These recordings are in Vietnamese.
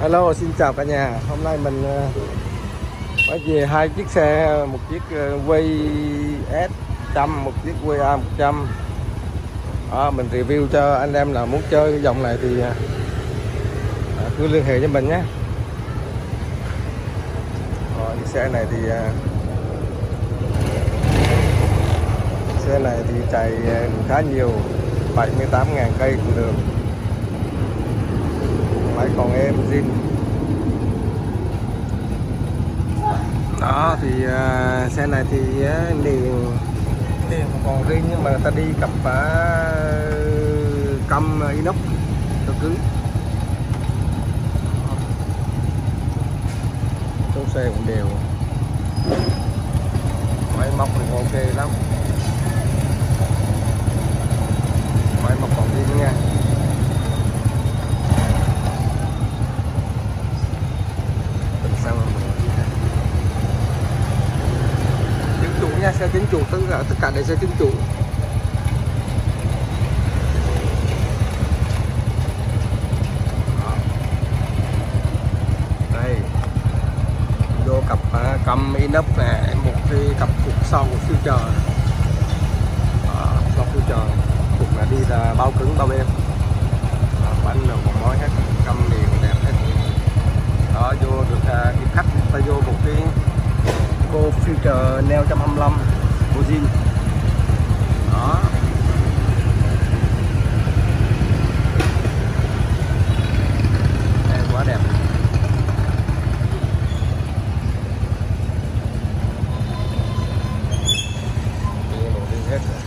Hello, xin chào cả nhà. Hôm nay mình ờ, về hai chiếc xe, một chiếc ờ, WS S100, một chiếc WA A100. À, mình review cho anh em là muốn chơi cái dòng này thì ờ, à, cứ liên hệ với mình nhé. Rồi, cái xe này thì ờ, xe này thì chạy khá nhiều 78.000 cây cũng đường máy còn em zin đó thì uh, xe này thì uh, liền liền còn riêng nhưng mà người ta đi cặp uh, căm inox cho cứng. Số xe cũng đều. Máy móc thì ok lắm. Máy móc còn riêng nha bình xăng chính chủ nha xe chính chủ tất cả tất cả đều xe chính chủ. Đây. Vô cặp uh, cầm inox nè một cái cặp cục sau của future Đó, sau future cục là đi là bao cứng bao êm Đó, bánh rồi còn nói hết cầm liền đẹp hết. Đó vô được uh, khách ta vô một cái Eco Future neo 125 của zin đó. Đây, quá đẹp. Đi hết rồi.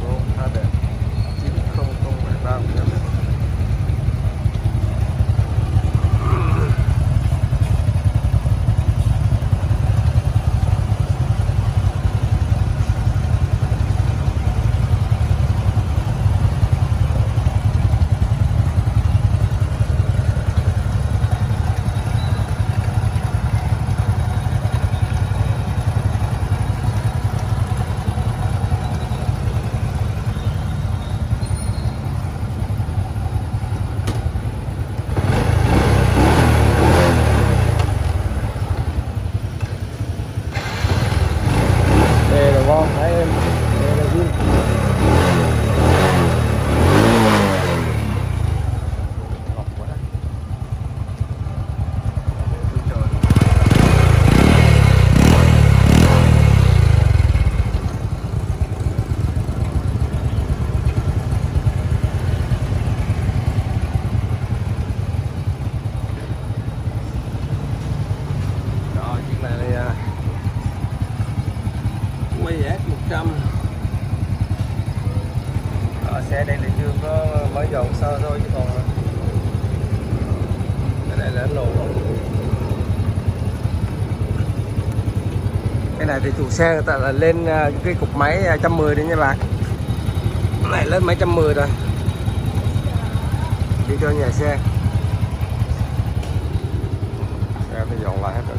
số khá đẹp 90073 Đây là ngon, thấy em Đây là zin Ngọt quá Ôi trời. Rồi, chiếc này là quay S100 Ở xe đây là chưa có mới dọn sơ thôi chứ còn cái này là nổ cái này thì chủ xe người ta là lên à, cái cục máy 110 đấy nha bạn cái này lên máy 110 rồi. Đi cho nhà xe. Xe thì dọn lại hết rồi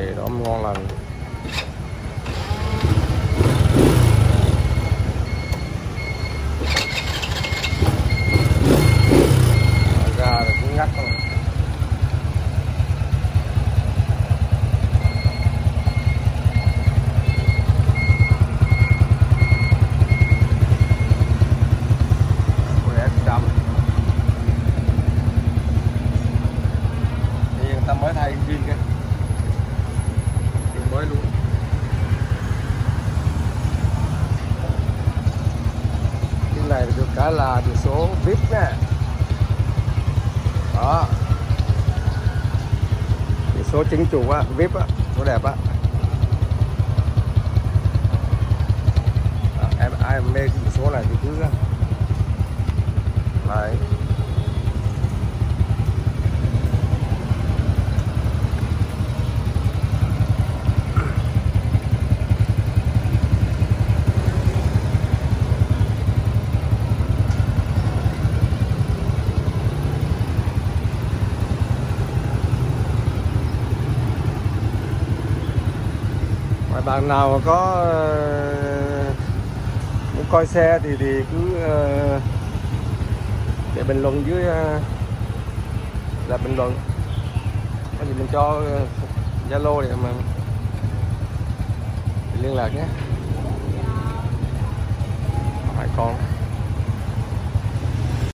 để đó ngon lành Mở ra rồi cũng ngắt thôi Ôi, S100. Thì người ta mới thay viên cái, Zin mới luôn. Cái này được cả là biển số vip nè. Đó. Biển số chính chủ á vip á số đẹp á. Em ai mê cái biển số này thì cứ này bạn nào có ờ, muốn coi xe thì thì cứ ờ, để bình luận dưới ờ, là bình luận. Có gì mình cho Zalo để mà liên lạc nhé. Hai con